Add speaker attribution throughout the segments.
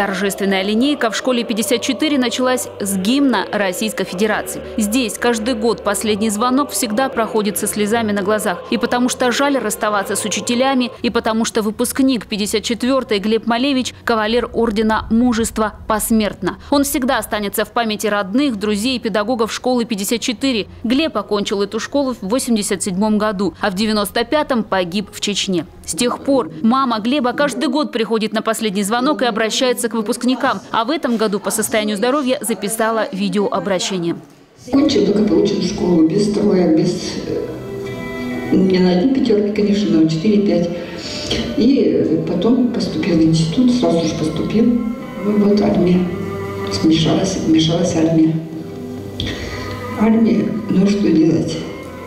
Speaker 1: Торжественная линейка в школе 54 началась с гимна Российской Федерации. Здесь каждый год последний звонок всегда проходит со слезами на глазах. И потому что жаль расставаться с учителями, и потому что выпускник 54-й Глеб Малевич – кавалер ордена мужества посмертно. Он всегда останется в памяти родных, друзей и педагогов школы 54. Глеб окончил эту школу в 87 году, а в 95-м погиб в Чечне. С тех пор мама Глеба каждый год приходит на последний звонок и обращается к выпускникам, а в этом году по состоянию здоровья записала видеообращение.
Speaker 2: Кончил благополучную школу, без строя, без... э, Не на одни пятерки, конечно, но 4-5. И потом поступил в институт, сразу же поступил. Ну, вот армия. Смешалась, вмешалась армия. Армия, ну что делать?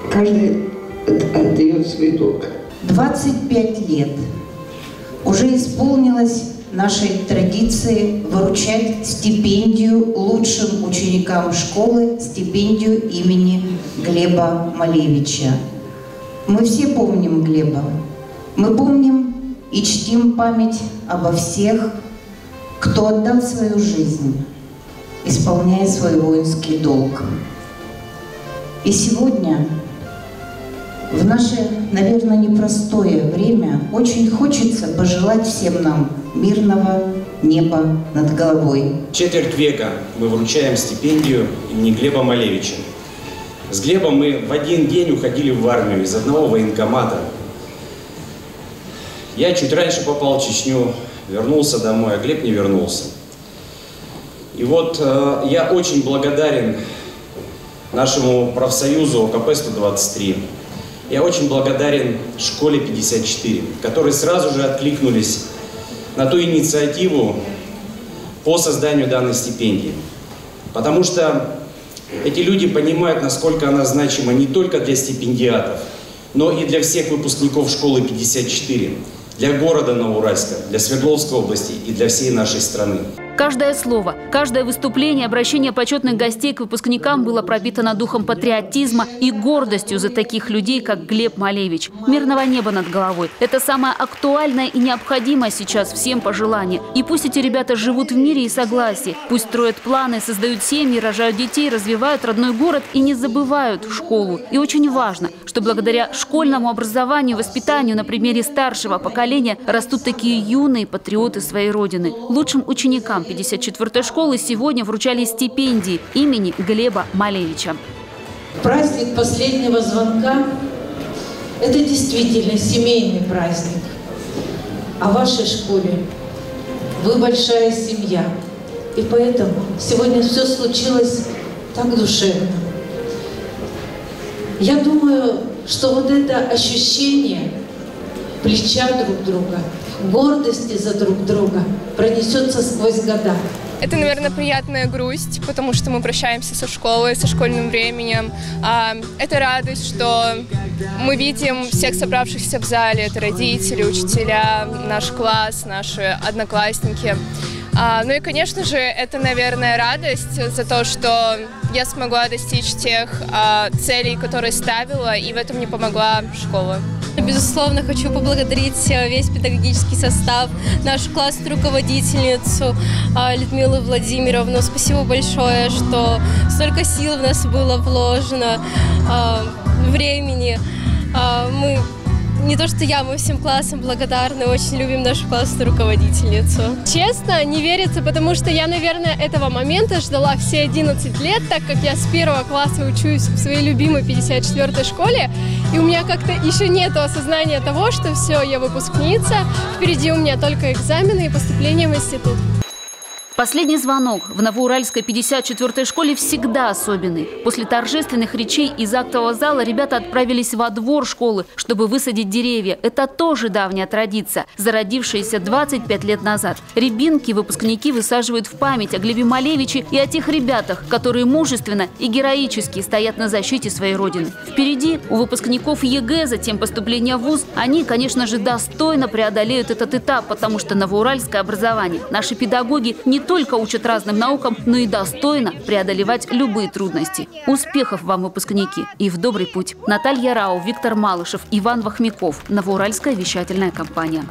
Speaker 2: Каждый от- отдает свой долг.
Speaker 3: 25 лет уже исполнилось нашей традиции выручать стипендию лучшим ученикам школы, стипендию имени Глеба Малевича. Мы все помним Глеба. Мы помним и чтим память обо всех, кто отдал свою жизнь, исполняя свой воинский долг. И сегодня в наше, наверное, непростое время очень хочется пожелать всем нам мирного неба над головой.
Speaker 4: Четверть века мы вручаем стипендию имени Глеба Малевича. С Глебом мы в один день уходили в армию из одного военкомата. Я чуть раньше попал в Чечню, вернулся домой, а Глеб не вернулся. И вот э, я очень благодарен нашему профсоюзу ОКП-123. Я очень благодарен школе 54, которые сразу же откликнулись на ту инициативу по созданию данной стипендии. Потому что эти люди понимают, насколько она значима не только для стипендиатов, но и для всех выпускников школы 54, для города Новоуральска, для Свердловской области и для всей нашей страны.
Speaker 1: Каждое слово, каждое выступление, обращение почетных гостей к выпускникам было пропитано духом патриотизма и гордостью за таких людей, как Глеб Малевич. Мирного неба над головой – это самое актуальное и необходимое сейчас всем пожелание. И пусть эти ребята живут в мире и согласии, пусть строят планы, создают семьи, рожают детей, развивают родной город и не забывают школу. И очень важно, что благодаря школьному образованию, воспитанию на примере старшего поколения растут такие юные патриоты своей родины. Лучшим ученикам 54-й школы сегодня вручали стипендии имени Глеба Малевича.
Speaker 5: Праздник последнего звонка – это действительно семейный праздник. А в вашей школе вы большая семья. И поэтому сегодня все случилось так душевно. Я думаю, что вот это ощущение плеча друг друга, гордости за друг друга пронесется сквозь года.
Speaker 6: Это, наверное, приятная грусть, потому что мы прощаемся со школой, со школьным временем. А, это радость, что мы видим всех собравшихся в зале. Это родители, учителя, наш класс, наши одноклассники. А, ну и, конечно же, это, наверное, радость за то, что я смогла достичь тех а, целей, которые ставила, и в этом мне помогла школа.
Speaker 7: Безусловно, хочу поблагодарить э, весь педагогический состав, нашу классную руководительницу э, Людмилу Владимировну. Спасибо большое, что столько сил в нас было вложено, э, времени. Мы не то, что я, мы всем классом благодарны, очень любим нашу классную руководительницу. Честно, не верится, потому что я, наверное, этого момента ждала все 11 лет, так как я с первого класса учусь в своей любимой 54-й школе, и у меня как-то еще нет осознания того, что все, я выпускница, впереди у меня только экзамены и поступление в институт.
Speaker 1: Последний звонок в Новоуральской 54-й школе всегда особенный. После торжественных речей из актового зала ребята отправились во двор школы, чтобы высадить деревья. Это тоже давняя традиция, зародившаяся 25 лет назад. Рябинки выпускники высаживают в память о Глебе Малевиче и о тех ребятах, которые мужественно и героически стоят на защите своей родины. Впереди у выпускников ЕГЭ, затем поступления в ВУЗ, они, конечно же, достойно преодолеют этот этап, потому что новоуральское образование, наши педагоги не только учат разным наукам, но и достойно преодолевать любые трудности. Успехов вам, выпускники, и в добрый путь. Наталья Рау, Виктор Малышев, Иван Вахмяков. Новоуральская вещательная компания.